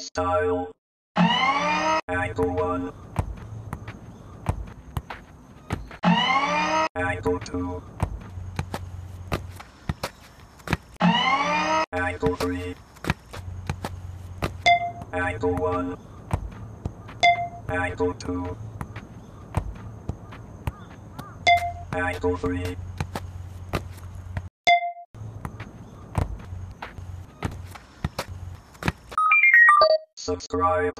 style. Angle 1. Angle 2. Angle 3. Angle 1. Angle 2. Angle 3. Subscribe.